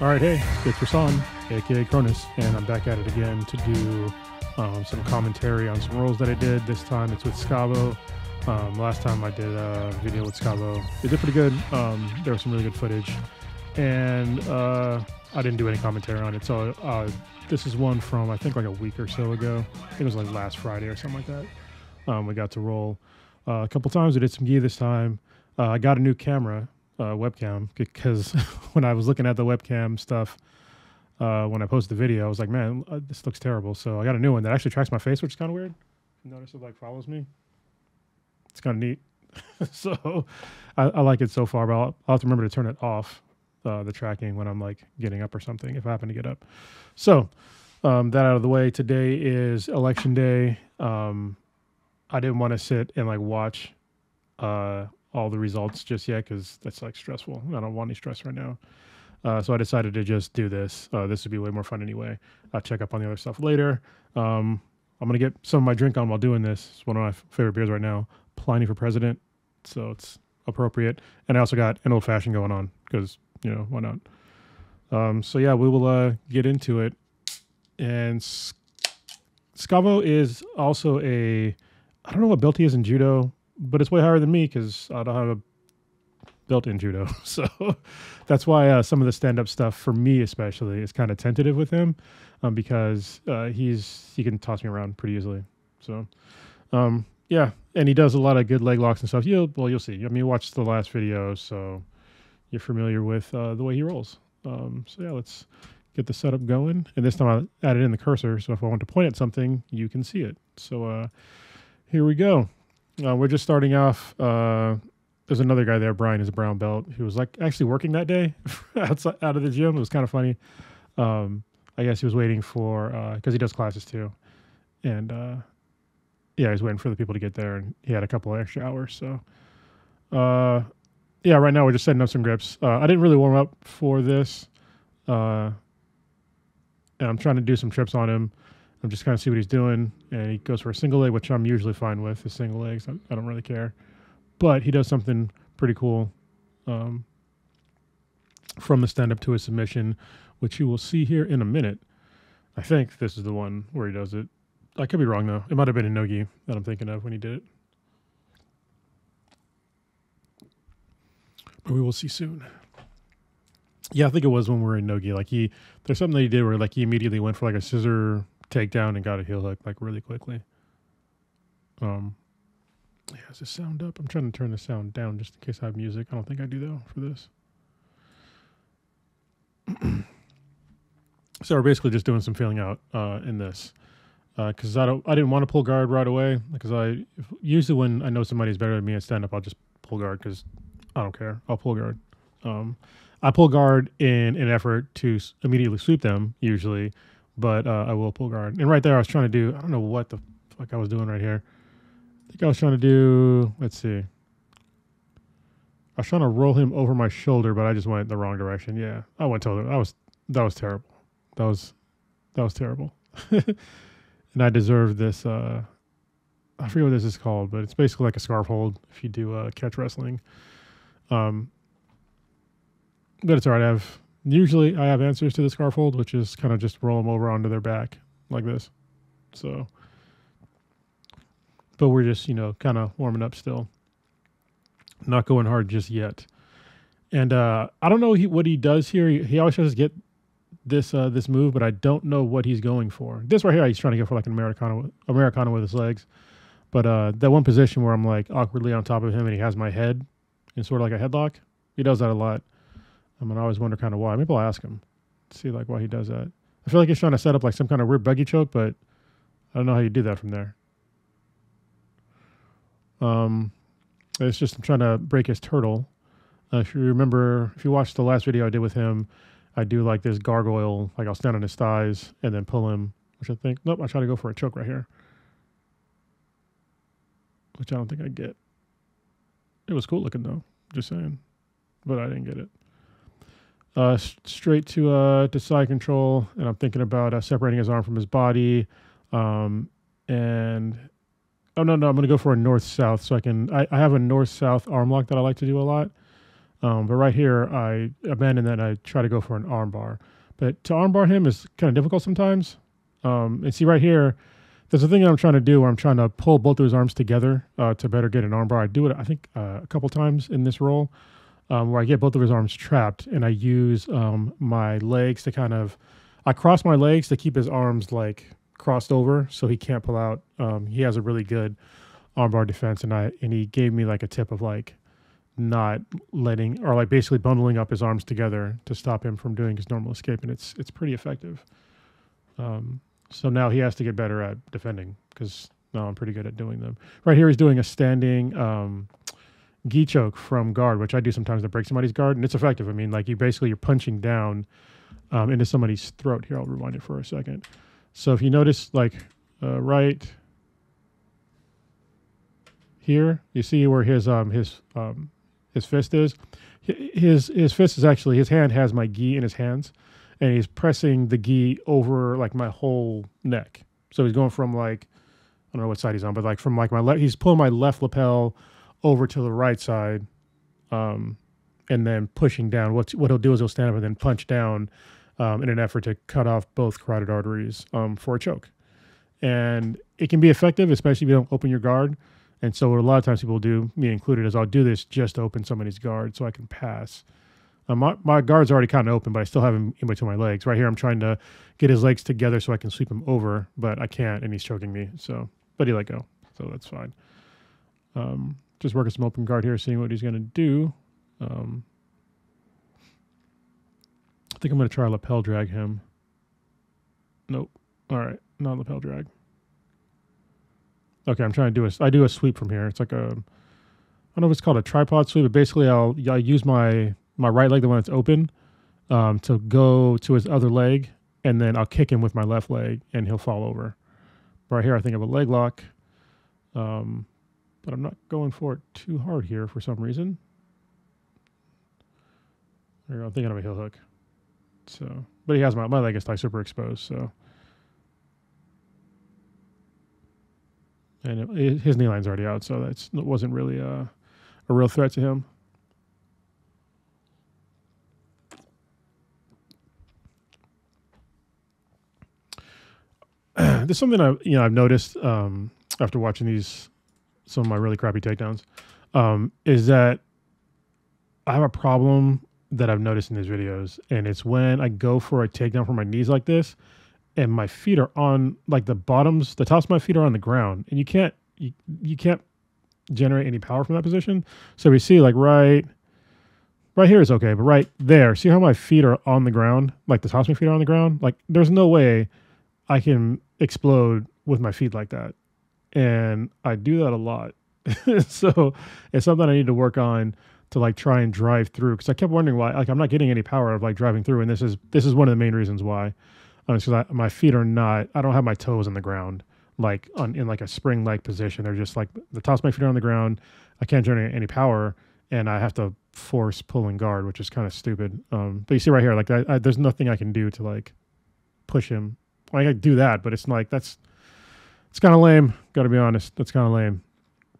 All right, hey, it's Rasan, aka Kr0nus, and I'm back at it again to do um, some commentary on some rolls that I did. This time it's with Scavo. Um, last time I did a video with Scavo. It did pretty good. Um, there was some really good footage, and uh, I didn't do any commentary on it. So uh, this is one from I think like a week or so ago. I think it was like last Friday or something like that. Um, we got to roll uh, a couple times. We did some gear this time. Uh, I got a new camera, uh, webcam, because when I was looking at the webcam stuff, uh, when I posted the video, I was like, man, uh, this looks terrible. So I got a new one that actually tracks my face, which is kind of weird. Notice it like follows me. It's kind of neat. so I, I, like it so far, but I'll, I'll, have to remember to turn it off, uh, the tracking when I'm like getting up or something, if I happen to get up. So um, that out of the way, today is election day. Um, I didn't want to sit and like watch uh, all the results just yet because that's like stressful. I don't want any stress right now. Uh, so I decided to just do this. Uh, this would be way more fun anyway. I'll check up on the other stuff later. Um, I'm gonna get some of my drink on while doing this. It's one of my favorite beers right now, Pliny for President. So it's appropriate. And I also got an old fashioned going on because you know why not. Um, so yeah, we will uh, get into it. And Scavo is also a I don't know what belt he is in judo, but it's way higher than me because I don't have a built in judo. So that's why uh, some of the stand up stuff for me, especially, is kind of tentative with him um, because uh, he's he can toss me around pretty easily. So um, yeah, and he does a lot of good leg locks and stuff. You'll well, you'll see. I mean, you watched the last video, so you're familiar with uh, the way he rolls. Um, so yeah, let's get the setup going. And this time I added in the cursor, so if I want to point at something, you can see it. So uh, here we go. Uh, we're just starting off. Uh, there's another guy there, Brian, is a brown belt, who was like actually working that day outside out of the gym. It was kind of funny. Um, I guess he was waiting for because uh, he does classes too, and uh, yeah, he was waiting for the people to get there, and he had a couple of extra hours. So, uh, yeah, right now we're just setting up some grips. Uh, I didn't really warm up for this, uh, and I'm trying to do some trips on him. I'm just kind of see what he's doing, and he goes for a single leg, which I'm usually fine with. The single legs, I, I don't really care, but he does something pretty cool um, from the stand up to a submission, which you will see here in a minute. I think this is the one where he does it. I could be wrong though. It might have been a Nogi that I'm thinking of when he did it. But we will see soon. Yeah, I think it was when we were in Nogi. Like he, there's something that he did where like he immediately went for like a scissor takedown and got a heel hook like really quickly. Um, yeah, is this sound up? I'm trying to turn the sound down just in case I have music. I don't think I do though for this. so we're basically just doing some feeling out uh, in this because uh, I don't I didn't want to pull guard right away because I usually when I know somebody's better than me at stand up I'll just pull guard because I don't care I'll pull guard. Um, I pull guard in an effort to immediately sweep them usually but uh, I will pull guard. And right there, I was trying to do, I don't know what the fuck I was doing right here. I think I was trying to do, let's see. I was trying to roll him over my shoulder, but I just went the wrong direction. Yeah, I went to that was that was terrible. That was that was terrible. and I deserve this. Uh, I forget what this is called, but it's basically like a scarf hold if you do uh, catch wrestling. Um, but it's all right. I have usually I have answers to the scarf hold, which is kind of just roll them over onto their back like this. So, but we're just, you know, kind of warming up still. Not going hard just yet. And uh, I don't know he, what he does here. He, he always tries to get this uh, this move, but I don't know what he's going for. This right here, he's trying to go for like an Americano, Americano with his legs. But uh, that one position where I'm like awkwardly on top of him and he has my head in sort of like a headlock, he does that a lot. I mean, I always wonder kind of why. Maybe I'll ask him, see like why he does that. I feel like he's trying to set up like some kind of weird buggy choke, but I don't know how you do that from there. Um, it's just I'm trying to break his turtle. Uh, if you remember, if you watched the last video I did with him, I do like this gargoyle, like I'll stand on his thighs and then pull him, which I think, nope, I try to go for a choke right here, which I don't think I get. It was cool looking though, just saying, but I didn't get it uh, straight to uh, to side control, and I'm thinking about uh, separating his arm from his body. Um, and oh no, no, I'm gonna go for a north south, so I can. I, I have a north south arm lock that I like to do a lot. Um, but right here, I abandon that. and I try to go for an armbar. But to armbar him is kind of difficult sometimes. Um, and see right here, there's a thing that I'm trying to do where I'm trying to pull both of his arms together uh, to better get an armbar. I do it, I think, uh, a couple times in this roll um, where I get both of his arms trapped and I use um, my legs to kind of, I cross my legs to keep his arms like crossed over so he can't pull out. Um, he has a really good armbar defense and I, and he gave me like a tip of like not letting or like basically bundling up his arms together to stop him from doing his normal escape and it's it's pretty effective um, so now he has to get better at defending because now I'm pretty good at doing them right here he's doing a standing um, gi choke from guard which I do sometimes to break somebody's guard and it's effective I mean like you basically you're punching down um, into somebody's throat here I'll rewind it for a second so if you notice like uh, right here you see where his um his um his fist is. His his fist is actually his hand has my gi in his hands, and he's pressing the gi over like my whole neck. So he's going from like I don't know what side he's on, but like from like my left, he's pulling my left lapel over to the right side, um, and then pushing down. What what he'll do is he'll stand up and then punch down um, in an effort to cut off both carotid arteries um, for a choke. And it can be effective, especially if you don't open your guard. And so what a lot of times people do, me included, is I'll do this just to open somebody's guard so I can pass. Uh, my, my guard's already kind of open, but I still have him in between my legs. Right here, I'm trying to get his legs together so I can sweep him over, but I can't, and he's choking me. So, but he let go, so that's fine. Um, just working some open guard here, seeing what he's going to do. Um, I think I'm going to try lapel drag him. Nope. All right, not lapel drag. Okay, I'm trying to do a. I do a sweep from here. It's like a. I don't know if it's called a tripod sweep, but basically I'll I use my my right leg, the one that's open, um, to go to his other leg, and then I'll kick him with my left leg, and he'll fall over. Right here, I think of a leg lock, um, but I'm not going for it too hard here for some reason. I'm thinking of a heel hook. So, but he has my my leg is like super exposed, so. and it, his knee line's already out, so that's it wasn't really a, a real threat to him. There's something I you know I've noticed um, after watching these some of my really crappy takedowns um, is that I have a problem that I've noticed in these videos, and it's when I go for a takedown from my knees like this, and my feet are on like the bottoms, the tops of my feet are on the ground, and you can't you, you can't generate any power from that position. So we see like right right here is okay, but right there, see how my feet are on the ground, like the tops of my feet are on the ground. Like there's no way I can explode with my feet like that, and I do that a lot. so it's something I need to work on to like try and drive through because I kept wondering why like I'm not getting any power of like driving through, and this is this is one of the main reasons why because my feet are not. I don't have my toes on the ground like on in like a spring like position. They're just like the tops of my feet are on the ground. I can't generate any power, and I have to force pulling guard, which is kind of stupid. Um, but you see right here, like I, I, there's nothing I can do to like push him. I can do that, but it's like that's it's kind of lame. Got to be honest, that's kind of lame.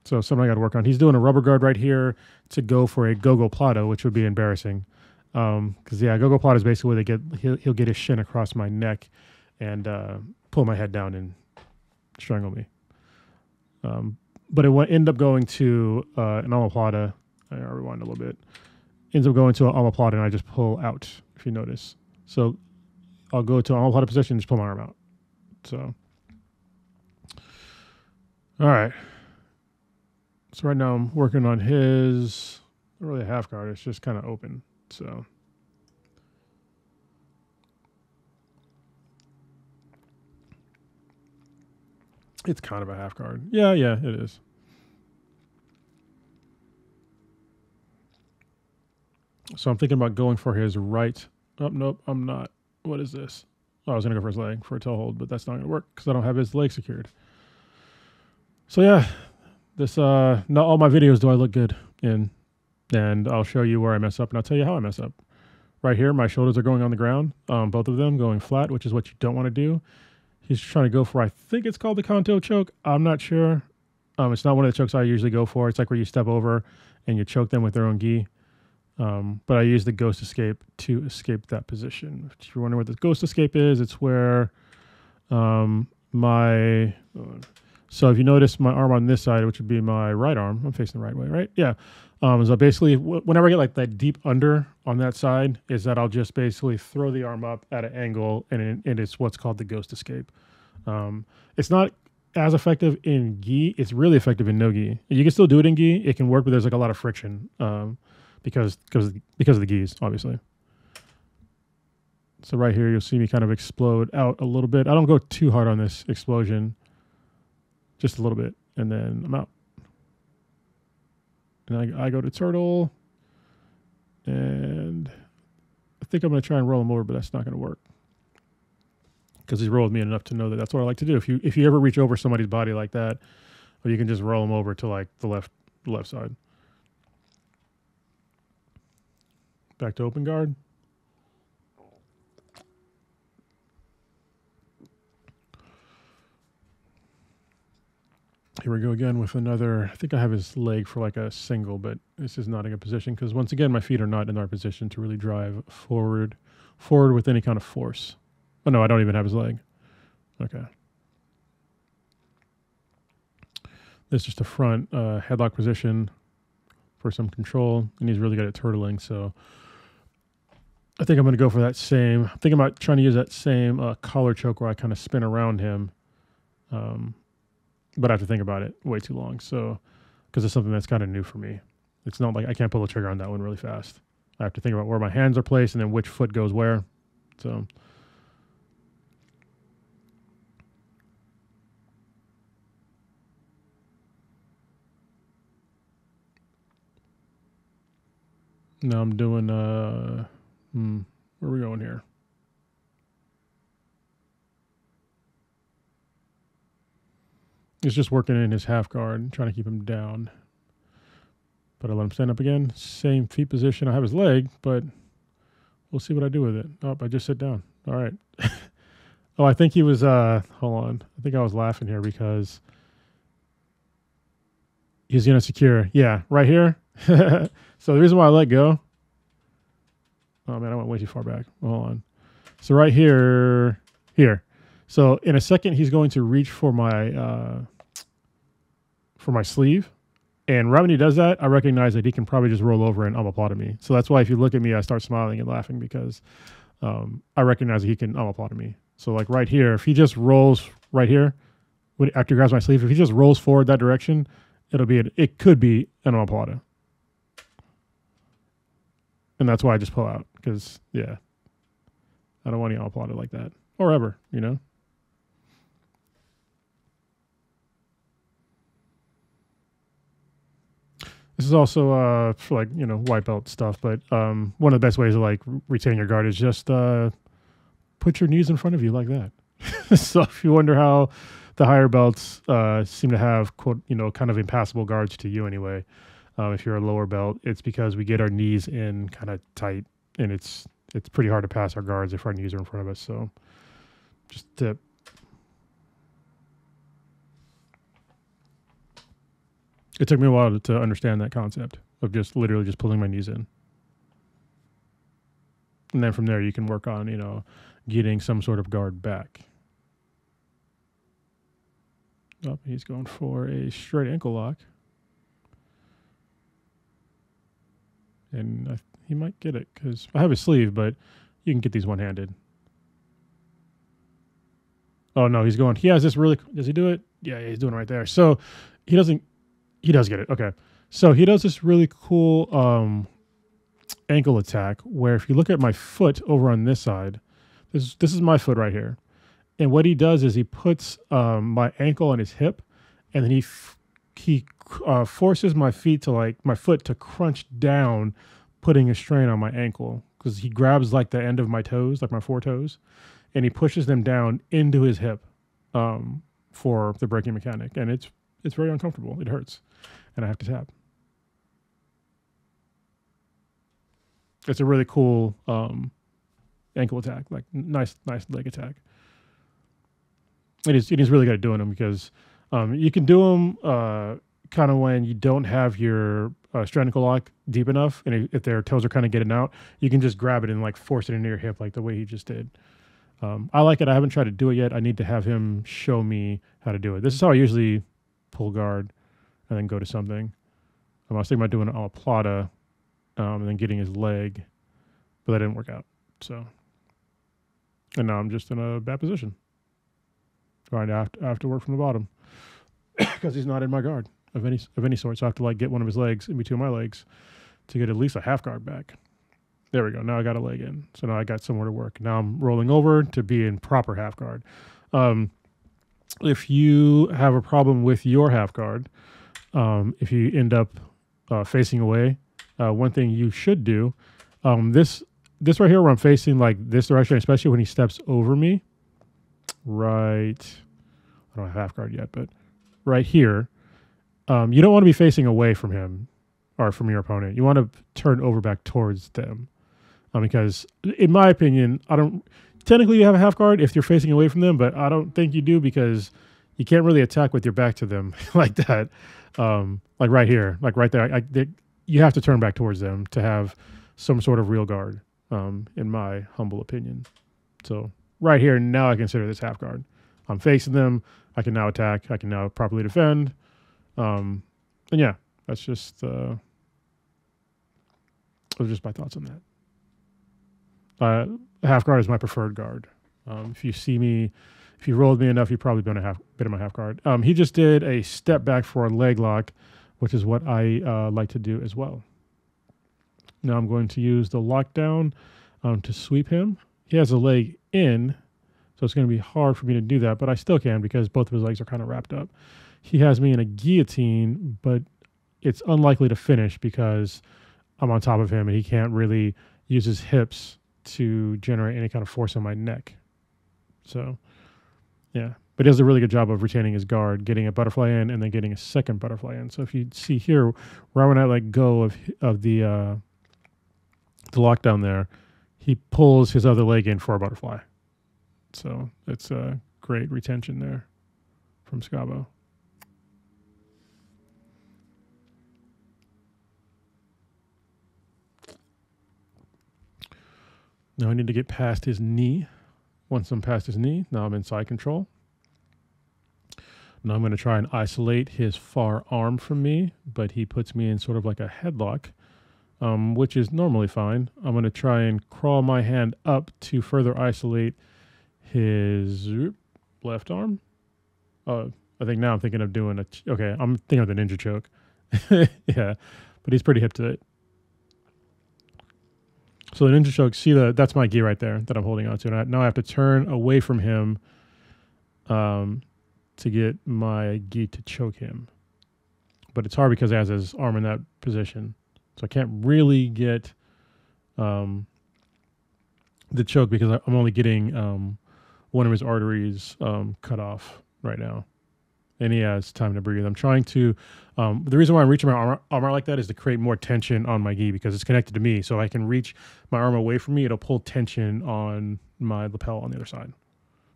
So something I got to work on. He's doing a rubber guard right here to go for a gogoplata, which would be embarrassing. Um, because yeah, gogoplata is basically where they get he'll, he'll get his shin across my neck and uh, pull my head down and strangle me. Um, but it went, end up going to uh, an omoplata. I rewind a little bit. Ends up going to an omoplata, and I just pull out. If you notice, so I'll go to an omoplata position, and just pull my arm out. So, all right. So right now I'm working on his not really a half guard. It's just kind of open. So. It's kind of a half guard. Yeah, yeah, it is. So I'm thinking about going for his right. Oh, nope, I'm not. What is this? Oh, I was going to go for his leg for a toe hold, but that's not going to work because I don't have his leg secured. So yeah, this uh not all my videos do I look good in and I'll show you where I mess up and I'll tell you how I mess up. Right here, my shoulders are going on the ground, um, both of them going flat, which is what you don't want to do. He's trying to go for, I think it's called the Kanto choke. I'm not sure. Um, it's not one of the chokes I usually go for. It's like where you step over and you choke them with their own gi. Um, but I use the ghost escape to escape that position. If you're wondering what the ghost escape is, it's where um, my so if you notice my arm on this side, which would be my right arm, I'm facing the right way, right? Yeah. Um, so basically, w- whenever I get like that deep under on that side, is that I'll just basically throw the arm up at an angle, and, it, and it's what's called the ghost escape. Um, it's not as effective in gi. It's really effective in no gi. You can still do it in gi. It can work, but there's like a lot of friction um, because because because of the gis, obviously. So right here, you'll see me kind of explode out a little bit. I don't go too hard on this explosion, just a little bit, and then I'm out. And I, I go to turtle, and I think I'm going to try and roll him over, but that's not going to work because he's rolled me enough to know that that's what I like to do. If you if you ever reach over somebody's body like that, or you can just roll them over to like the left left side. Back to open guard. Here we go again with another. I think I have his leg for like a single, but this is not a position because once again, my feet are not in our position to really drive forward, forward with any kind of force. Oh no, I don't even have his leg. Okay. This is just a front uh, headlock position for some control, and he's really good at turtling. So I think I'm going to go for that same. I'm thinking about trying to use that same uh, collar choke where I kind of spin around him. Um, but I have to think about it way too long. So, because it's something that's kind of new for me. It's not like I can't pull the trigger on that one really fast. I have to think about where my hands are placed and then which foot goes where. So, now I'm doing, uh, hmm, where are we going here? He's just working in his half guard, trying to keep him down. But I let him stand up again. Same feet position. I have his leg, but we'll see what I do with it. Oh, I just sit down. All right. oh, I think he was, uh, hold on. I think I was laughing here because he's going to secure. Yeah, right here. so the reason why I let go. Oh, man, I went way too far back. Hold on. So right here, here. So in a second, he's going to reach for my uh, for my sleeve, and right when he does that, I recognize that he can probably just roll over and omoplata me. So that's why if you look at me, I start smiling and laughing because um, I recognize that he can omoplata me. So like right here, if he just rolls right here, when, after he grabs my sleeve, if he just rolls forward that direction, it'll be a, it could be an omoplata, and that's why I just pull out because yeah, I don't want any omoplata like that or ever, you know. This is also uh, for like you know white belt stuff, but um, one of the best ways to like retain your guard is just uh, put your knees in front of you like that. so if you wonder how the higher belts uh, seem to have quote you know kind of impassable guards to you anyway, um, if you're a lower belt, it's because we get our knees in kind of tight, and it's it's pretty hard to pass our guards if our knees are in front of us. So just tip. It took me a while to, understand that concept of just literally just pulling my knees in. And then from there, you can work on, you know, getting some sort of guard back. Oh, he's going for a straight ankle lock. And I, he might get it because I have a sleeve, but you can get these one handed. Oh, no, he's going. He has this really. Does he do it? Yeah, he's doing it right there. So he doesn't he does get it. Okay. So he does this really cool um, ankle attack where if you look at my foot over on this side, this this is my foot right here, and what he does is he puts um, my ankle on his hip, and then he he uh, forces my feet to like my foot to crunch down, putting a strain on my ankle because he grabs like the end of my toes, like my four toes, and he pushes them down into his hip um, for the breaking mechanic, and it's it's very uncomfortable. It hurts and I have to tap. It's a really cool um, ankle attack, like nice, nice leg attack. It is, it is really good at doing them because um, you can do them uh, kind of when you don't have your uh, strand ankle lock deep enough, and if their toes are kind of getting out, you can just grab it and like force it into your hip like the way he just did. Um, I like it. I haven't tried to do it yet. I need to have him show me how to do it. This is how I usually pull guard and then go to something. Um, I was thinking about doing an omoplata um, and then getting his leg, but that didn't work out. So, and now I'm just in a bad position. Trying to have to, I have to work from the bottom because he's not in my guard of any of any sort. So I have to like get one of his legs in between my legs to get at least a half guard back. There we go. Now I got a leg in. So now I got somewhere to work. Now I'm rolling over to be in proper half guard. Um, if you have a problem with your half guard, um, if you end up uh, facing away, uh, one thing you should do, um, this this right here where I'm facing like this direction, especially when he steps over me, right, I don't have half guard yet, but right here, um, you don't want to be facing away from him or from your opponent. You want to turn over back towards them. Um, because in my opinion, I don't technically you have a half guard if you're facing away from them, but I don't think you do because you can't really attack with your back to them like that. Um, like right here, like right there, I, they, you have to turn back towards them to have some sort of real guard, um, in my humble opinion. So right here, now I consider this half guard. I'm facing them. I can now attack. I can now properly defend. Um, and yeah, that's just uh, those are just my thoughts on that. Uh, half guard is my preferred guard. Um, if you see me, if you rolled me enough, you've probably been a half bit of my half guard. Um, he just did a step back for a leg lock, which is what I uh, like to do as well. Now I'm going to use the lockdown um, to sweep him. He has a leg in, so it's going to be hard for me to do that, but I still can because both of his legs are kind of wrapped up. He has me in a guillotine, but it's unlikely to finish because I'm on top of him and he can't really use his hips to generate any kind of force on my neck. So, yeah. But he does a really good job of retaining his guard, getting a butterfly in, and then getting a second butterfly in. So if you see here, right when I let go of of the uh, the lockdown there, he pulls his other leg in for a butterfly. So it's a great retention there from Scavo. Now I need to get past his knee. Once I'm past his knee, now I'm in side control. Now I'm going to try and isolate his far arm from me, but he puts me in sort of like a headlock, um, which is normally fine. I'm going to try and crawl my hand up to further isolate his left arm. Uh, I think now I'm thinking of doing a. okay, I'm thinking of the ninja choke. yeah, but he's pretty hip to it. So the ninja choke, see the that's my gi right there that I'm holding on to. And I, now I have to turn away from him um, to get my gi to choke him. But it's hard because he has his arm in that position. So I can't really get um, the choke because I'm only getting um, one of his arteries um, cut off right now and he has time to breathe. I'm trying to. Um, the reason why I'm reaching my arm, arm like that is to create more tension on my gi because it's connected to me. So I can reach my arm away from me. It'll pull tension on my lapel on the other side.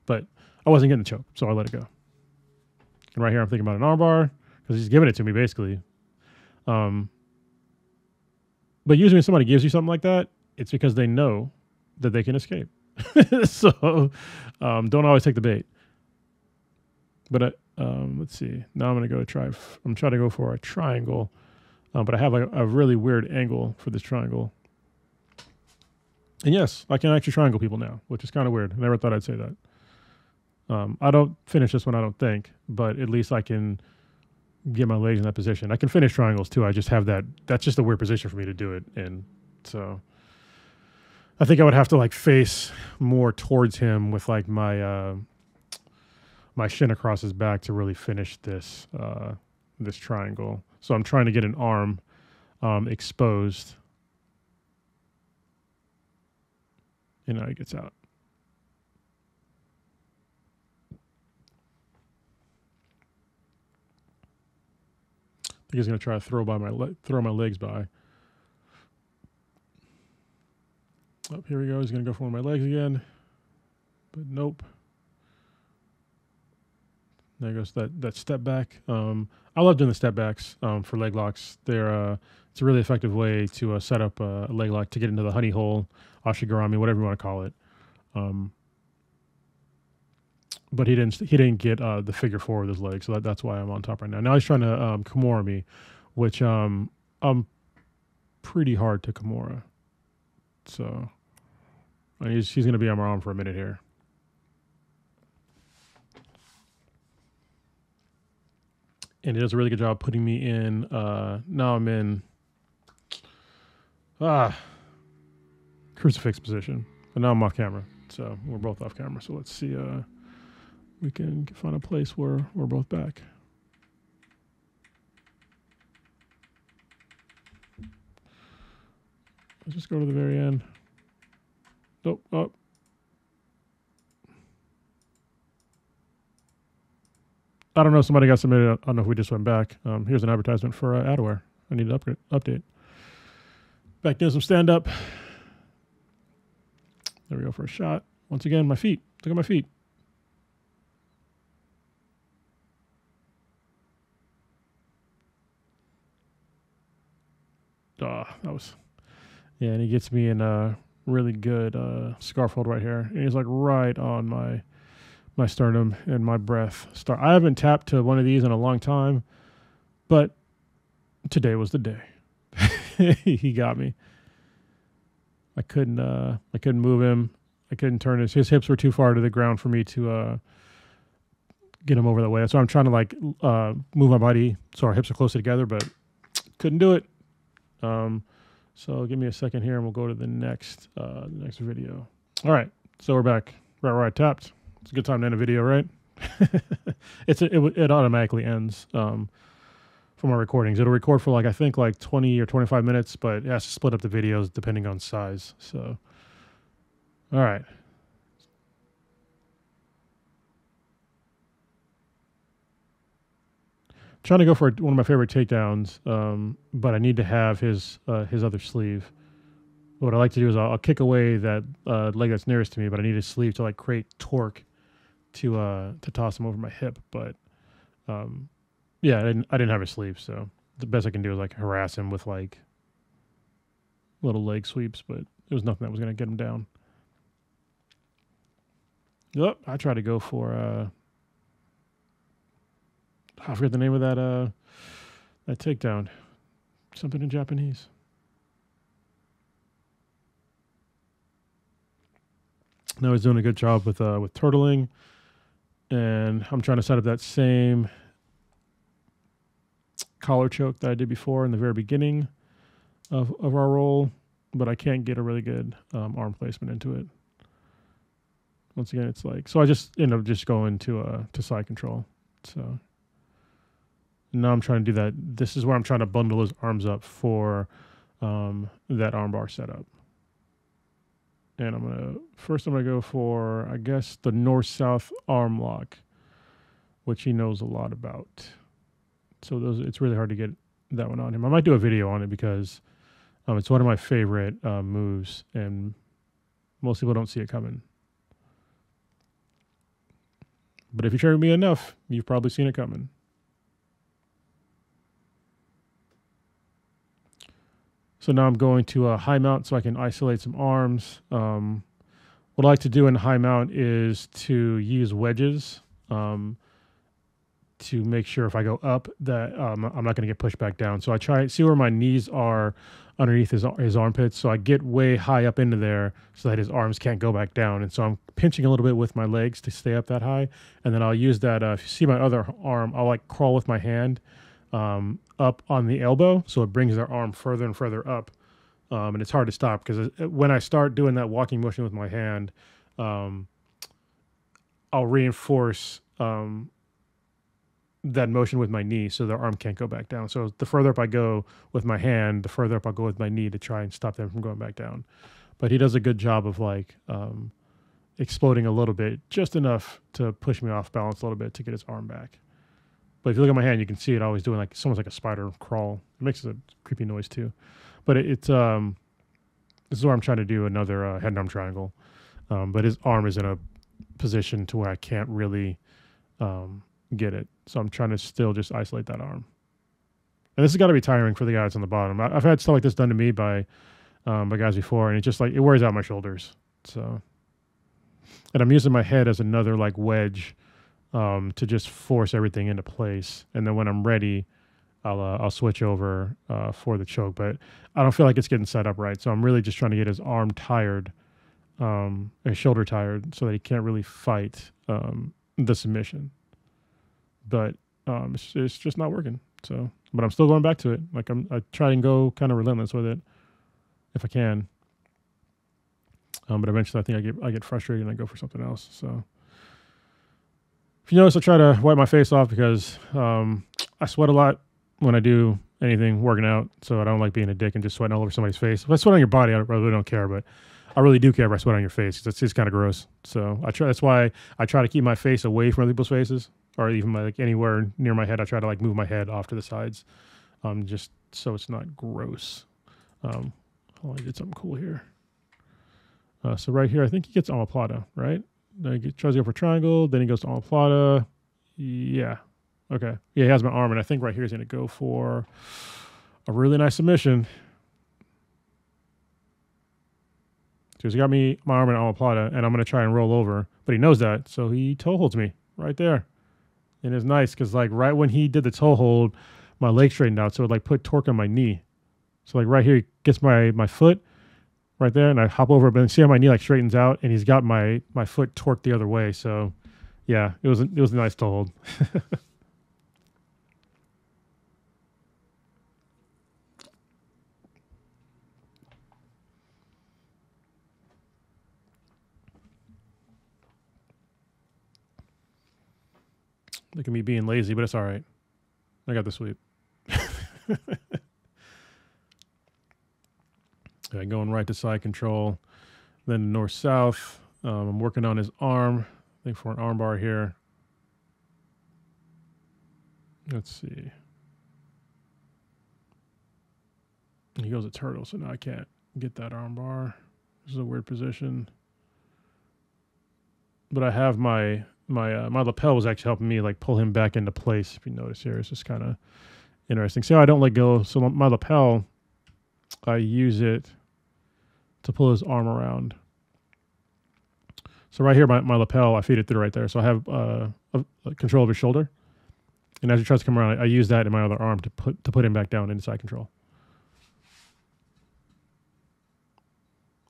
But I wasn't getting the choke, so I let it go. And right here, I'm thinking about an armbar because he's giving it to me basically. Um, but usually when somebody gives you something like that, it's because they know that they can escape. so um, don't always take the bait. But I, um, let's see. Now I'm going to go try. F- I'm trying to go for a triangle, uh, but I have a, a really weird angle for this triangle. And yes, I can actually triangle people now, which is kind of weird. I never thought I'd say that. Um, I don't finish this one, I don't think, but at least I can get my legs in that position. I can finish triangles too. I just have that. That's just a weird position for me to do it in. So I think I would have to like face more towards him with like my uh, my shin across his back to really finish this uh, this triangle. So I'm trying to get an arm um, exposed. And now he gets out. I think he's going to try to throw by my le- throw my legs by. Oh, here we go. He's going to go for one of my legs again. But nope. There goes that that step back. Um, I love doing the step backs um, for leg locks. They're uh, it's a really effective way to uh, set up a leg lock to get into the honey hole, ashigarami, whatever you want to call it. Um, but he didn't he didn't get uh, the figure four with his leg, so that, that's why I'm on top right now. Now he's trying to um, Kimura me, which um I'm pretty hard to Kimura. So he's he's gonna be on my arm for a minute here. And it does a really good job putting me in uh now I'm in ah crucifix position. But now I'm off camera. So we're both off camera. So let's see uh we can find a place where we're both back. Let's just go to the very end. Nope, oh. I don't know. Somebody got submitted. I don't know if we just went back. Um, here's an advertisement for uh, Adaware. I need an upgrade, update. Back doing some stand up. There we go for a shot. Once again, my feet. Look at my feet. Oh, that was, yeah. And he gets me in a really good uh, scarf hold right here. And he's like right on my my sternum and my breath. Start. I haven't tapped to one of these in a long time, but today was the day. he got me. I couldn't. Uh, I couldn't move him. I couldn't turn his. His hips were too far to the ground for me to uh, get him over that way. So I'm trying to like uh, move my body so our hips are closer together, but couldn't do it. Um, so give me a second here and we'll go to the next uh, next video. All right, so we're back right where I tapped. It's a good time to end a video, right? it's a, it, it automatically ends um, for my recordings. It'll record for like I think like 20 or 25 minutes, but it has to split up the videos depending on size. So, all right. trying to go for one of my favorite takedowns, um, but I need to have his uh, his other sleeve. What I like to do is I'll, I'll kick away that uh, leg that's nearest to me, but I need his sleeve to like create torque to uh, to toss him over my hip. But um, yeah, I didn't I didn't have a sleeve, so the best I can do is like harass him with like little leg sweeps, but it was nothing that was to get him down. Yep, I tried to go for uh, I forget the name of that uh that takedown. Something in Japanese. Now he's doing a good job with uh with turtling. And I'm trying to set up that same collar choke that I did before in the very beginning of, of our roll, but I can't get a really good um, arm placement into it. Once again, it's like so I just end up just going to uh to side control. So now I'm trying to do that. This is where I'm trying to bundle his arms up for um, that armbar setup. And I'm gonna first I'm gonna go for I guess the north south arm lock, which he knows a lot about. So those it's really hard to get that one on him. I might do a video on it because um, it's one of my favorite uh, moves, and most people don't see it coming. But if you train me enough, you've probably seen it coming. So now I'm going to a high mount so I can isolate some arms. Um, what I like to do in high mount is to use wedges um, to make sure if I go up that um, I'm not going to get pushed back down. So I try see where my knees are underneath his his armpits. So I get way high up into there so that his arms can't go back down. And so I'm pinching a little bit with my legs to stay up that high. And then I'll use that. Uh, if you see my other arm, I'll like crawl with my hand um, up on the elbow, so it brings their arm further and further up, um, and it's hard to stop because when I start doing that walking motion with my hand, um, I'll reinforce um, that motion with my knee, so their arm can't go back down. So the further up I go with my hand, the further up I'll go with my knee to try and stop them from going back down. But he does a good job of like um, exploding a little bit, just enough to push me off balance a little bit to get his arm back. But if you look at my hand, you can see it always doing like almost like a spider crawl. It makes a creepy noise too. But it, it's um, this is where I'm trying to do another uh, head and arm triangle. Um, but his arm is in a position to where I can't really um, get it. So I'm trying to still just isolate that arm. And this has got to be tiring for the guys on the bottom. I, have had stuff like this done to me by um, by guys before, and it just like it wears out my shoulders. So, and I'm using my head as another like wedge um, to just force everything into place. And then when I'm ready, I'll uh, I'll switch over uh, for the choke. But I don't feel like it's getting set up right. So I'm really just trying to get his arm tired, um, his shoulder tired, so that he can't really fight um, the submission. But um, it's, it's just not working. So, but I'm still going back to it. Like I'm, I try and go kind of relentless with it if I can. Um, but eventually, I think I get I get frustrated and I go for something else. So, you notice, I try to wipe my face off because um, I sweat a lot when I do anything working out. So I don't like being a dick and just sweating all over somebody's face. If I sweat on your body, I really don't care. But I really do care if I sweat on your face because it's just kind of gross. So I try. That's why I try to keep my face away from other people's faces, or even like anywhere near my head. I try to like move my head off to the sides, um, just so it's not gross. Um, oh, I did something cool here. Uh, so right here, I think he gets omoplata, right? Then he tries to go for triangle. Then he goes to omoplata. Yeah. Okay. Yeah, he has my arm, and I think right here he's going to go for a really nice submission. So he's got me my arm in omoplata, and I'm going to try and roll over. But he knows that, so he toe holds me right there. And it's nice because like right when he did the toe hold, my leg straightened out, so it like put torque on my knee. So like right here, he gets my my foot right there, and I hop over, but see how my knee like straightens out, and he's got my my foot torqued the other way. So yeah, it was it was nice to hold. Look at me being lazy, but it's all right. I got the sweep. okay, going right to side control, then north south. Um, I'm working on his arm. I think for an armbar here. Let's see. He goes a turtle, so now I can't get that armbar. This is a weird position. But I have my my uh, my lapel was actually helping me like pull him back into place. If you notice here, it's just kind of interesting. See how I don't let go. So my lapel, I use it to pull his arm around. So right here, my, my lapel, I feed it through right there. So I have uh, a, a control of his shoulder, and as he tries to come around, I, I use that in my other arm to put to put him back down into side control.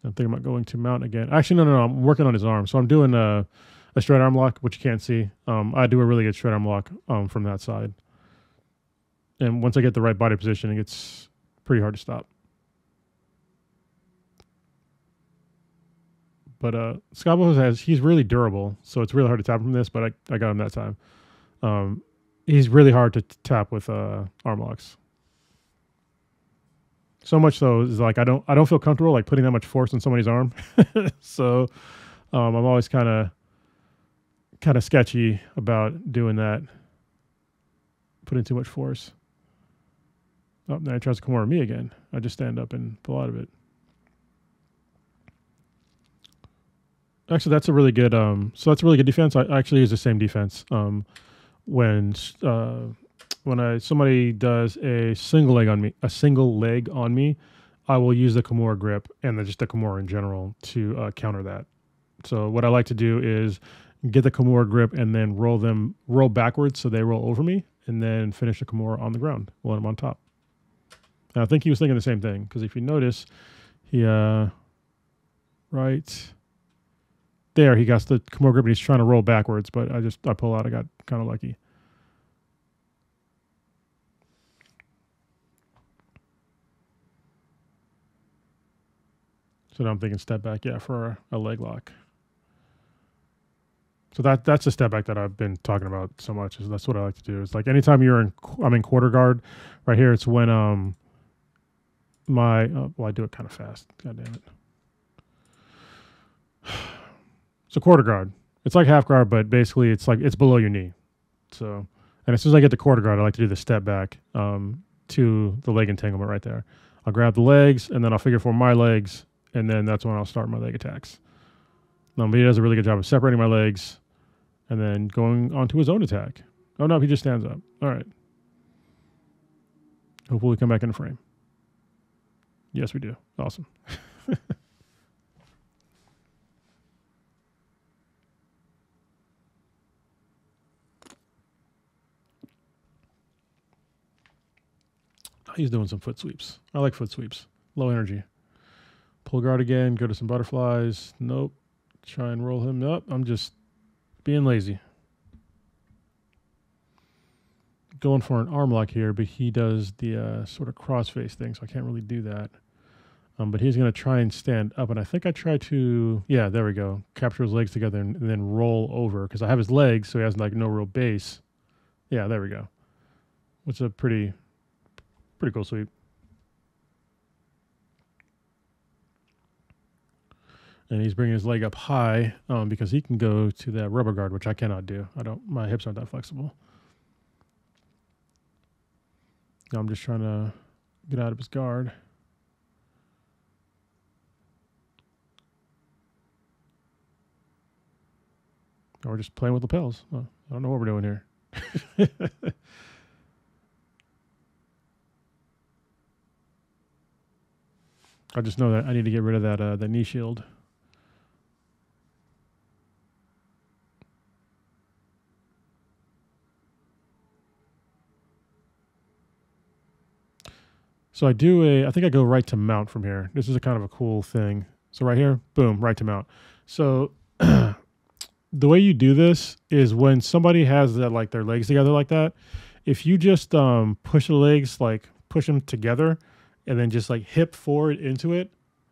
I'm thinking about going to mount again. Actually, no, no, no. I'm working on his arm. So I'm doing a a straight arm lock, which you can't see. Um, I do a really good straight arm lock um, from that side. And once I get the right body position, it gets pretty hard to stop. But uh, Scavo has he's really durable, so it's really hard to tap from this. But I, I got him that time. Um, he's really hard to tap with uh, arm locks. So much so is like I don't I don't feel comfortable like putting that much force on somebody's arm. so um, I'm always kind of kind of sketchy about doing that. Putting too much force. Oh, now he tries to come over me again. I just stand up and pull out of it. Actually, that's a really good. Um, so that's a really good defense. I actually use the same defense. Um, when uh, when I somebody does a single leg on me, a single leg on me, I will use the Kimura grip and then just the Kimura in general to uh, counter that. So what I like to do is get the Kimura grip, and then roll them roll backwards so they roll over me, and then finish the Kimura on the ground while I'm on top. And I think he was thinking the same thing because if you notice, he uh, right there he got the Kimura grip and he's trying to roll backwards, but I just I pull out. I got kind of lucky. So now I'm thinking step back, yeah, for a, a leg lock. So that that's a step back that I've been talking about so much. Is that's what I like to do. It's like anytime you're in, I'm in quarter guard, right here. It's when um my oh, well, I do it kind of fast. God damn it. So quarter guard. It's like half guard, but basically it's like it's below your knee. So and as soon as I get to quarter guard, I like to do the step back um, to the leg entanglement right there. I'll grab the legs and then I'll figure four my legs, and then that's when I'll start my leg attacks. Um, but he does a really good job of separating my legs and then going on to his own attack. Oh no, he just stands up. All right. Hopefully we come back into frame. Yes, we do. Awesome. He's doing some foot sweeps. I like foot sweeps. Low energy. Pull guard again. Go to some butterflies. Nope. Try and roll him up. I'm just being lazy. Going for an arm lock here, but he does the uh, sort of crossface thing, so I can't really do that. Um, but he's going to try and stand up, and I think I try to, yeah, there we go. Capture his legs together and, and then roll over because I have his legs, so he has like no real base. Yeah, there we go. Which is a pretty, pretty cool sweep. and he's bringing his leg up high um, because he can go to that rubber guard, which I cannot do. I don't. My hips aren't that flexible. Now I'm just trying to get out of his guard. Or just playing with lapels. I don't know what we're doing here. I just know that I need to get rid of that uh, that knee shield. So I do a, I think I go right to mount from here. This is a kind of a cool thing. So right here, boom, right to mount. So the way you do this is when somebody has that like their legs together like that, if you just um, push the legs, like push them together and then just like hip forward into it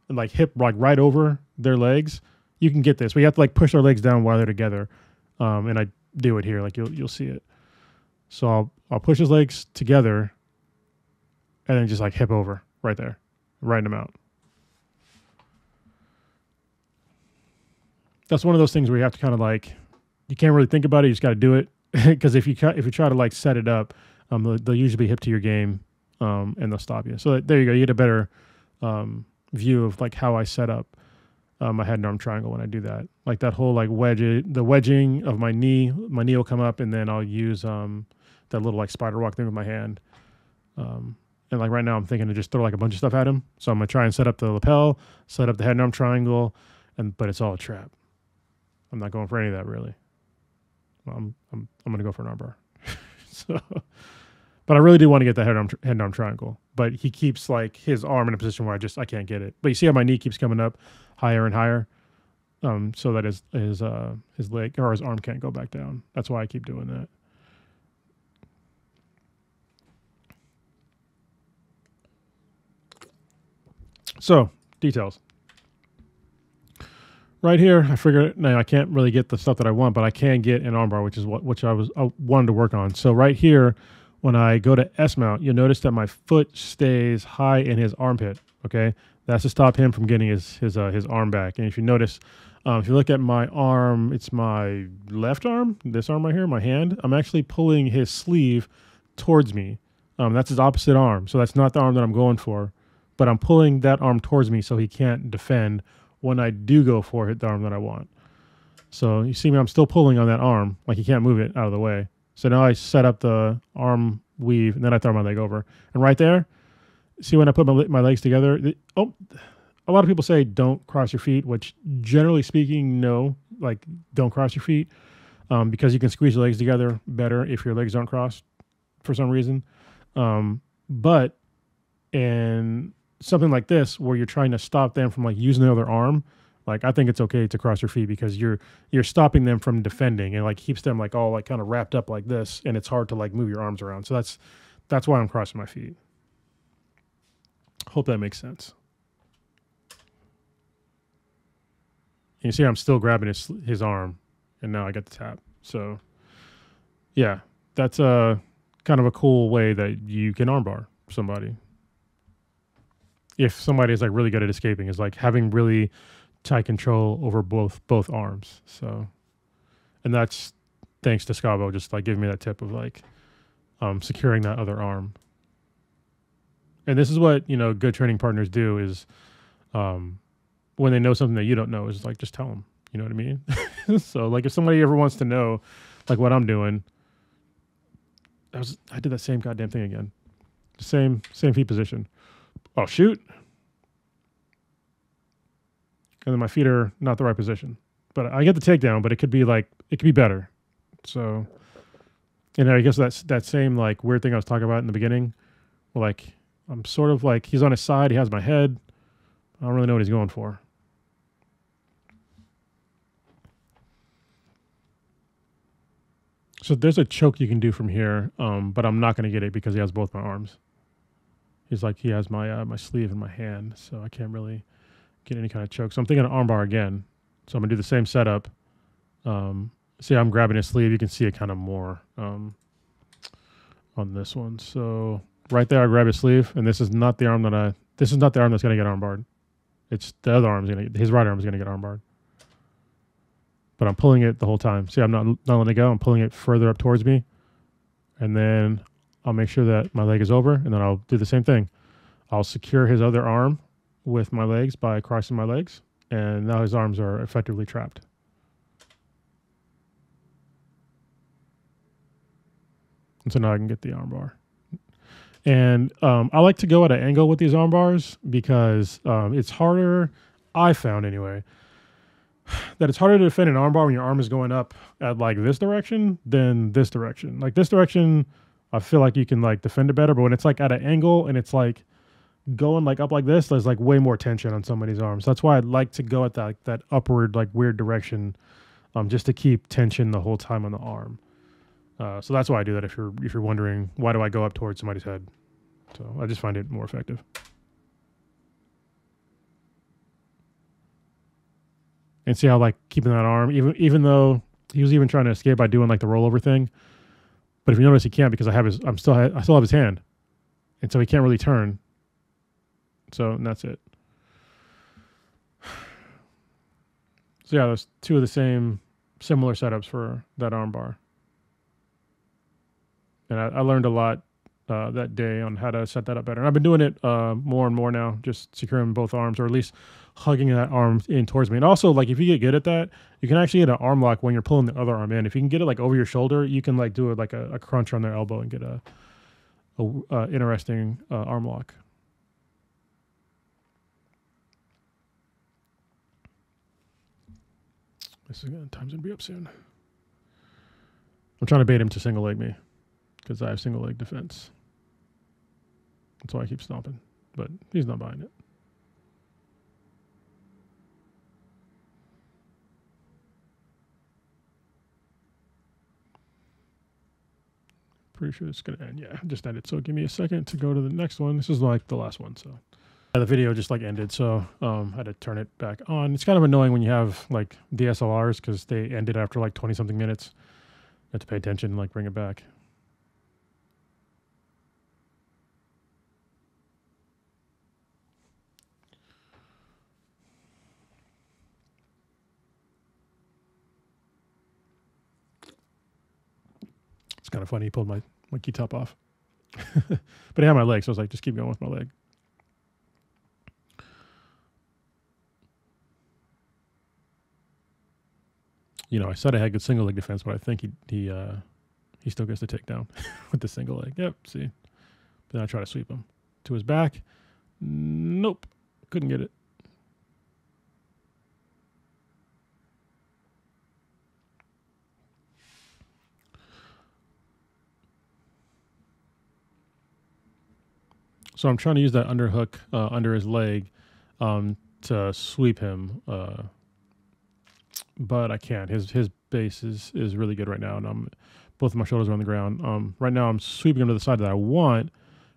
and like hip like right over their legs, you can get this. We have to like push our legs down while they're together. Um, and I do it here, like you'll, you'll see it. So I'll, I'll push his legs together and then just like hip over right there, right to mount. That's one of those things where you have to kind of like, you can't really think about it. You just got to do it because if you if you try to like set it up, um, they'll, they'll usually be hip to your game, um, and they'll stop you. So there you go. You get a better um, view of like how I set up uh, my head and arm triangle when I do that. Like that whole like wedge, the wedging of my knee. My knee will come up, and then I'll use um, that little like spider walk thing with my hand. Um, and like right now, I'm thinking to just throw like a bunch of stuff at him. So I'm gonna try and set up the lapel, set up the head and arm triangle, and but it's all a trap. I'm not going for any of that really. I'm I'm I'm gonna go for an armbar. so, but I really do want to get the head arm arm triangle. But he keeps like his arm in a position where I just I can't get it. But you see how my knee keeps coming up higher and higher, um, so that his his uh his leg or his arm can't go back down. That's why I keep doing that. So, details. Right here, I figured now I can't really get the stuff that I want, but I can get an armbar, which is what which I was I wanted to work on. So right here, when I go to S mount, you'll notice that my foot stays high in his armpit. Okay, that's to stop him from getting his his uh, his arm back. And if you notice, um, if you look at my arm, it's my left arm, this arm right here, my hand. I'm actually pulling his sleeve towards me. Um, that's his opposite arm, so that's not the arm that I'm going for but I'm pulling that arm towards me so he can't defend when I do go for hit the arm that I want. So you see me, I'm still pulling on that arm, like he can't move it out of the way. So now I set up the arm weave, and then I throw my leg over. And right there, see when I put my, my legs together, the, oh, a lot of people say don't cross your feet, which generally speaking, no, like don't cross your feet um, because you can squeeze your legs together better if your legs aren't crossed for some reason. Um, but, and something like this where you're trying to stop them from like using the other arm like i think it's okay to cross your feet because you're you're stopping them from defending and like keeps them like all like kind of wrapped up like this and it's hard to like move your arms around. So that's that's why i'm crossing my feet. Hope that makes sense. And you see i'm still grabbing his his arm and now i got the tap. So yeah that's a kind of a cool way that you can armbar somebody. If somebody is like really good at escaping is like having really tight control over both both arms. So, and that's thanks to Scavo just like giving me that tip of like um, securing that other arm. And this is what you know good training partners do is um, when they know something that you don't know is like just tell them. You know what I mean? so like if somebody ever wants to know like what I'm doing, I was I did that same goddamn thing again. Same same feet position. Oh shoot. And then my feet are not the right position. But I get the takedown, but it could be like it could be better. So and I guess that's that same like weird thing I was talking about in the beginning. Like I'm sort of like he's on his side, he has my head. I don't really know what he's going for. So there's a choke you can do from here, um, but I'm not going to get it because he has both my arms. He's like he has my uh, my sleeve in my hand, so I can't really get any kind of choke. So I'm thinking armbar again. So I'm gonna do the same setup. Um, see, I'm grabbing his sleeve. You can see it kind of more um, on this one. So right there, I grab his sleeve, and this is not the arm that I. This is not the arm that's gonna get armbarred. It's the other arm's gonna. His right arm is gonna get armbarred but I'm pulling it the whole time. See, I'm not not letting it go. I'm pulling it further up towards me, and then I'll make sure that my leg is over, and then I'll do the same thing. I'll secure his other arm with my legs by crossing my legs, and now his arms are effectively trapped. And so now I can get the armbar. And um, I like to go at an angle with these armbars because um, it's harder, I found anyway, that it's harder to defend an armbar when your arm is going up at like this direction than this direction. Like this direction, I feel like you can like defend it better, but when it's like at an angle and it's like going like up like this, there's like way more tension on somebody's arms. That's why I'd like to go at that that upward like weird direction, um, just to keep tension the whole time on the arm. Uh, so that's why I do that. If you're if you're wondering why do I go up towards somebody's head, so I just find it more effective. and see how like keeping that arm, even even though he was even trying to escape by doing like the rollover thing. But if you notice, he can't because I have his. I'm still. I still have his hand, and so he can't really turn. So that's it. So yeah, there's two of the same similar setups for that armbar. And I, I learned a lot uh, that day on how to set that up better. And I've been doing it uh, more and more now, just securing both arms or at least hugging that arm in towards me. And also, like if you get good at that, you can actually get an arm lock when you're pulling the other arm in. If you can get it like over your shoulder, you can like do it like a, a crunch on their elbow and get a, a uh, interesting uh, arm lock. This is gonna time's gonna be up soon. I'm trying to bait him to single leg me because I have single leg defense. That's why I keep stomping, but he's not buying it. Pretty sure it's to end. Yeah, just ended. So give me a second to go to the next one. This is like the last one. So the video just like ended. So um, I had to turn it back on. It's kind of annoying when you have like DSLRs because they ended after like 20 something minutes. You have to pay attention and like bring it back. It's kind of funny. He pulled my, my gi top off. but I had my leg, so I was like, just keep going with my leg. You know, I said I had good single leg defense, but I think he he uh, he still gets the takedown with the single leg. Yep, see. But then I try to sweep him to his back. Nope, couldn't get it. So I'm trying to use that underhook uh, under his leg um, to sweep him, uh, but I can't. His his base is is really good right now, and I'm both of my shoulders are on the ground. Um, right now I'm sweeping him to the side that I want,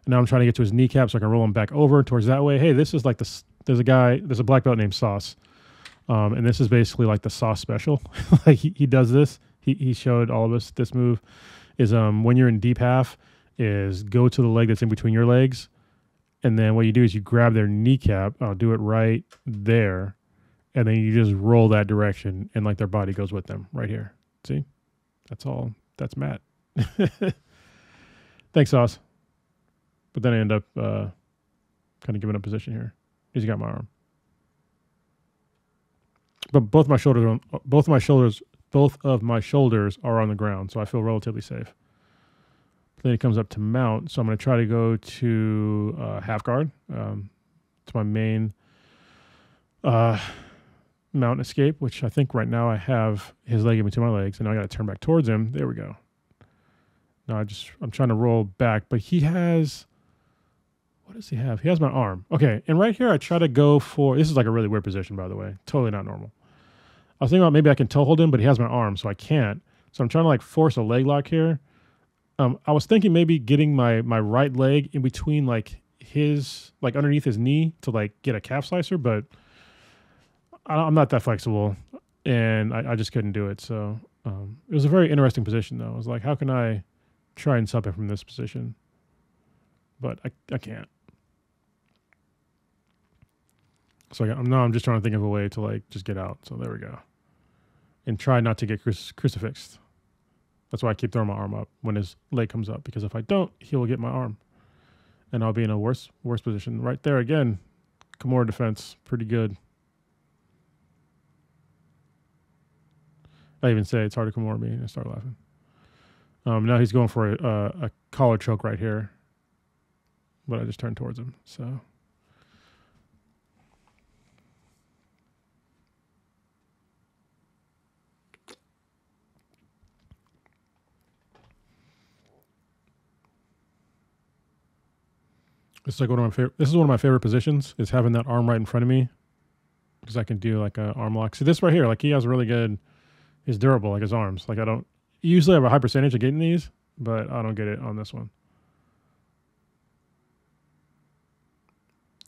and now I'm trying to get to his kneecap so I can roll him back over towards that way. Hey, this is like this. There's a guy. There's a black belt named Sauce, um, and this is basically like the Sauce special. like he, he does this. He he showed all of us this move. Is um when you're in deep half, is go to the leg that's in between your legs and then what you do is you grab their kneecap. I'll do it right there, and then you just roll that direction, and like their body goes with them right here. See, that's all. That's Matt. Thanks, Sauce. But then I end up uh, kind of giving up position here. He's got my arm, but both my shoulders, are on, both my shoulders, both of my shoulders are on the ground, so I feel relatively safe. Then he comes up to mount. So I'm going to try to go to uh, half guard. Um, to my main uh, mount escape, which I think right now I have his leg in between my legs, and I got to turn back towards him. There we go. Now I just I'm trying to roll back, but he has what does he have? He has my arm. Okay, and right here I try to go for this is like a really weird position, by the way. Totally not normal. I was thinking about maybe I can toe hold him, but he has my arm, so I can't. So I'm trying to like force a leg lock here. Um, I was thinking maybe getting my my right leg in between like his like underneath his knee to like get a calf slicer, but I, am not that flexible, and I, I, just couldn't do it. So um, it was a very interesting position, though. I was like, how can I try and it from this position? But I I can't. So I'm now I'm just trying to think of a way to like just get out. So there we go, and try not to get crucifixed. That's why I keep throwing my arm up when his leg comes up because if I don't, he will get my arm, and I'll be in a worse worse position. Right there again, Kimura defense pretty good. I even say it's hard to Kimura me, and I start laughing. Um, now he's going for a, a, a collar choke right here, but I just turned towards him. So. This is like one of my favorite. This is one of my favorite positions. Is having that arm right in front of me, because I can do like a arm lock. See this right here, like he has really good. He's durable, like his arms. Like I don't usually have a high percentage of getting these, but I don't get it on this one.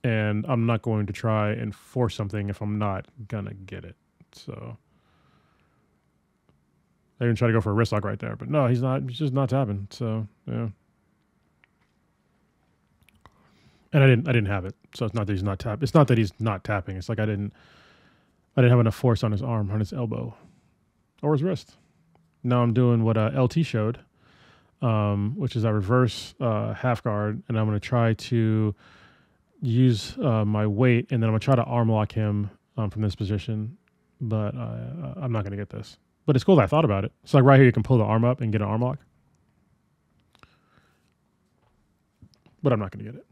And I'm not going to try and force something if I'm not gonna get it. So I even try to go for a wrist lock right there, but no, he's not. He's just not tapping. So yeah. and I didn't I didn't have it. So it's not that he's not tap. It's not that he's not tapping. It's like I didn't I didn't have enough force on his arm, on his elbow, or his wrist. Now I'm doing what uh, LT showed, um, which is a reverse uh, half guard, and I'm going to try to use uh, my weight, and then I'm going to try to arm lock him um, from this position. But uh, I'm not going to get this. But it's cool that I thought about it. So like right here, you can pull the arm up and get an arm lock. But I'm not going to get it.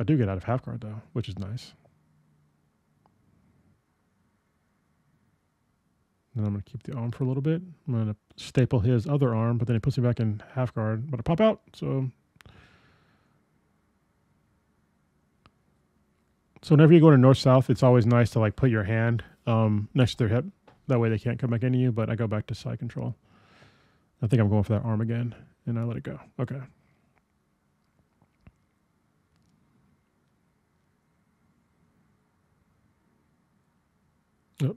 I do get out of half guard though, which is nice. Then I'm going to keep the arm for a little bit. I'm going to staple his other arm, but then he puts me back in half guard. But I pop out, so. So whenever you go to north south, it's always nice to like put your hand um, next to their hip. That way they can't come back into you. But I go back to side control. I think I'm going for that arm again, and I let it go. Okay.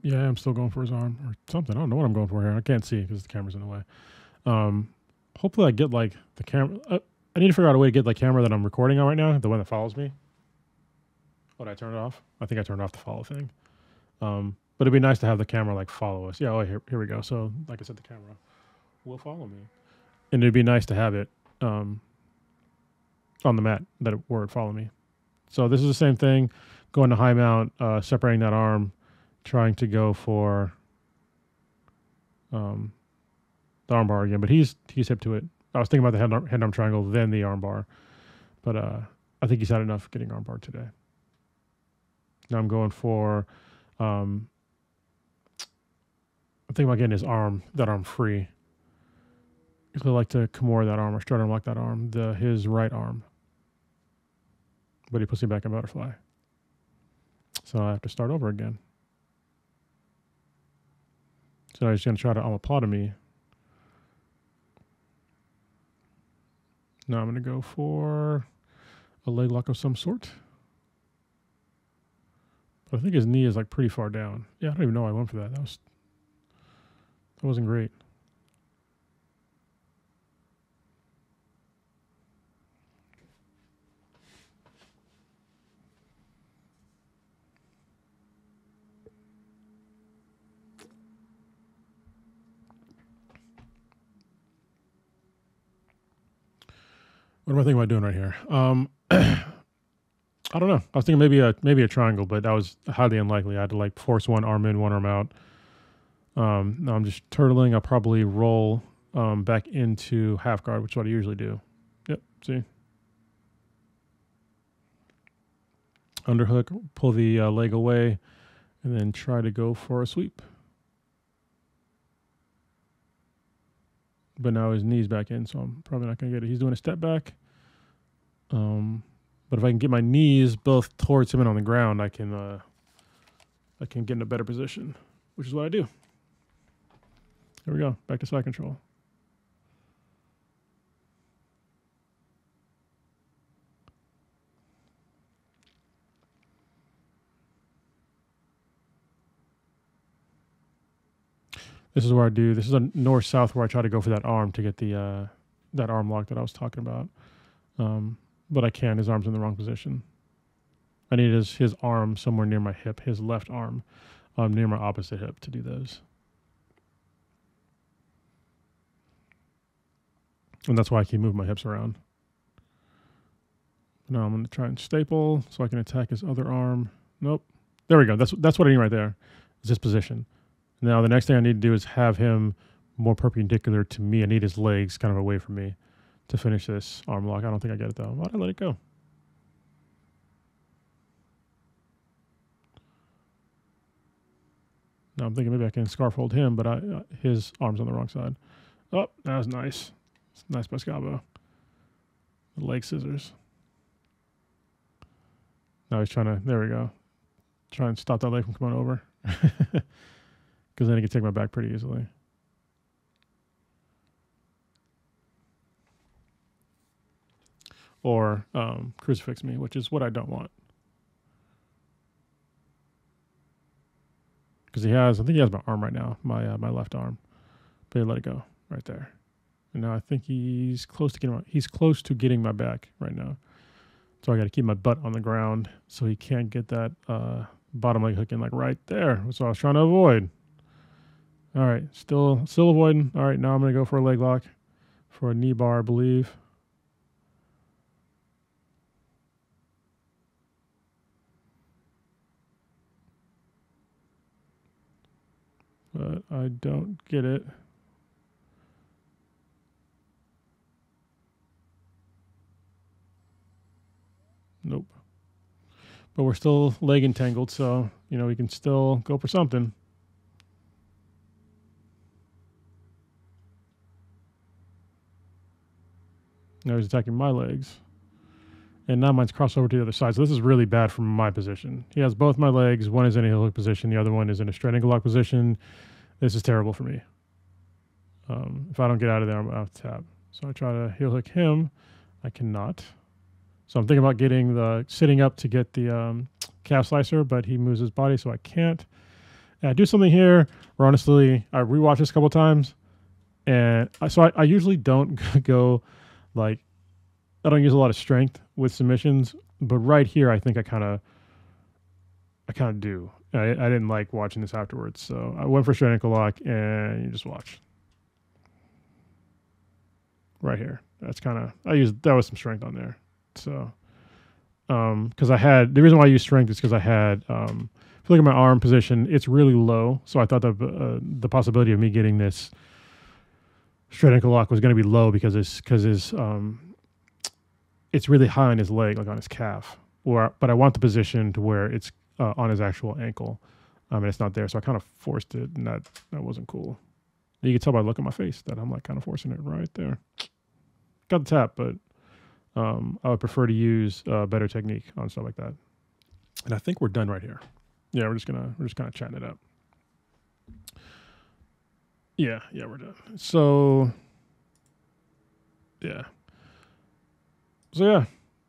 Yeah, I'm still going for his arm or something. I don't know what I'm going for here. I can't see because the camera's in the way. Um, hopefully, I get like the camera. Uh, I need to figure out a way to get the camera that I'm recording on right now, the one that follows me. Did I turn it off? I think I turned off the follow thing. Um, but it'd be nice to have the camera like follow us. Yeah, oh, here, here we go. So, like I said, the camera will follow me. And it'd be nice to have it um, on the mat that it, where it follow me. So this is the same thing. Going to high mount, uh, separating that arm, trying to go for um, the armbar again, but he's he's hip to it. I was thinking about the head arm, arm triangle, then the armbar, but uh, I think he's had enough getting armbar today. Now I'm going for, um, I think about getting his arm, that arm free. I like to Kimura that arm or start unlock that arm, the his right arm. But he puts me back in butterfly. So I have to start over again. So he's going to try to omoplata me. Now I'm going to go for a leg lock of some sort. But I think his knee is like pretty far down. Yeah, I don't even know why I went for that. That was that wasn't great. What am I thinking about doing right here? Um, I don't know. I was thinking maybe a maybe a triangle, but that was highly unlikely. I had to like force one arm in, one arm out. Um, now I'm just turtling. I'll probably roll um, back into half guard, which is what I usually do. Yep, see? Underhook, pull the uh, leg away, and then try to go for a sweep. But now his knee's back in, so I'm probably not to get it. He's doing a step back. Um, but if I can get my knees both towards him and on the ground, I can uh, I can get in a better position, which is what I do. There we go. Back to side control. This is where I do. This is a north south where I try to go for that arm to get the uh, that arm lock that I was talking about. Um, but I can't. His arm's in the wrong position. I need his his arm somewhere near my hip, his left arm, um, near my opposite hip to do those. And that's why I keep moving my hips around. Now I'm going to try and staple so I can attack his other arm. Nope. There we go. That's that's what I need right there. Is this position. Now the next thing I need to do is have him more perpendicular to me. I need his legs kind of away from me to finish this arm lock. I don't think I get it though. Why'd I let it go? Now I'm thinking maybe I can scarf hold him, but I, uh, his arm's on the wrong side. Oh, that was nice. Nice. The leg scissors. Now he's trying to, there we go. Try and stop that leg from coming over. Because then he can take my back pretty easily. Or um, crucifix me, which is what I don't want. Because he has, I think he has my arm right now, my uh, my left arm. But he let it go right there. And now I think he's close to getting my, he's close to getting my back right now. So I got to keep my butt on the ground so he can't get that uh, bottom leg hook in like right there. That's what I was trying to avoid. All right, still still avoiding. All right, now I'm going to go for a leg lock for a knee bar, I believe. But I don't get it. Nope. But we're still leg entangled, so, you know, we can still go for something. Now he's attacking my legs. And now mine's crossed over to the other side. So this is really bad from my position. He has both my legs. One is in a heel hook position. The other one is in a straight ankle lock position. This is terrible for me. Um, if I don't get out of there, I'm out of tap. So I try to heel hook him. I cannot. So I'm thinking about getting the sitting up to get the um, calf slicer, but he moves his body, so I can't. And I do something here where honestly, I rewatch this a couple times. And I, so I, I usually don't go like I don't use a lot of strength with submissions, but right here I think I kind of I kind of do. I, I didn't like watching this afterwards, so I went for straight ankle lock, and you just watch right here. That's kind of I used that was some strength on there, so um because I had the reason why I use strength is because I had um if you look at my arm position, it's really low, so I thought the uh, the possibility of me getting this straight ankle lock was going to be low because it's because his um, it's really high on his leg, like on his calf. Or but I want the position to where it's uh, on his actual ankle, um, and it's not there. So I kind of forced it, and that that wasn't cool. You can tell by the look on my face that I'm like kind of forcing it right there. Got the tap, but um, I would prefer to use a better technique on stuff like that. And I think we're done right here. Yeah, we're just gonna we're just kind of chatting it up. Yeah, yeah, we're done. So, yeah. So yeah,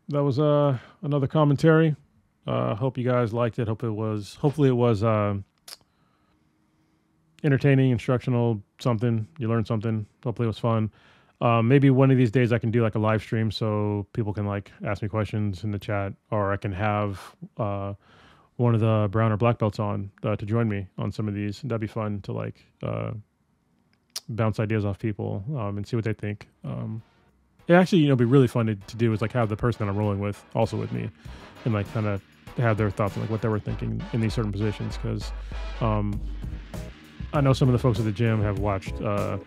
that was uh another commentary. Uh, hope you guys liked it. Hope it was. Hopefully, it was uh, entertaining, instructional, something. You learned something. Hopefully, it was fun. Um, maybe one of these days I can do like a live stream so people can like ask me questions in the chat, or I can have uh, one of the brown or black belts on uh, to join me on some of these. That'd be fun to like uh, bounce ideas off people um, and see what they think. Um, it actually, you know, be really fun to, to do is like have the person that I'm rolling with also with me, and like kind of have their thoughts on like what they were thinking in these certain positions because um, I know some of the folks at the gym have watched uh,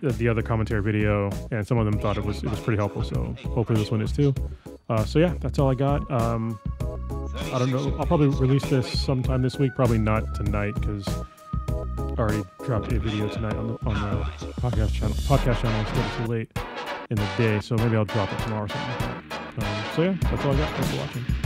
the, the other commentary video, and some of them thought it was it was pretty helpful. So hopefully this one is too. Uh, so yeah, that's all I got. Um, I don't know. I'll probably release this sometime this week. Probably not tonight because already dropped a video tonight on the on the podcast channel. Podcast channel instead too late in the day, so maybe I'll drop it tomorrow or something. Um, so yeah, that's all I got. Thanks for watching.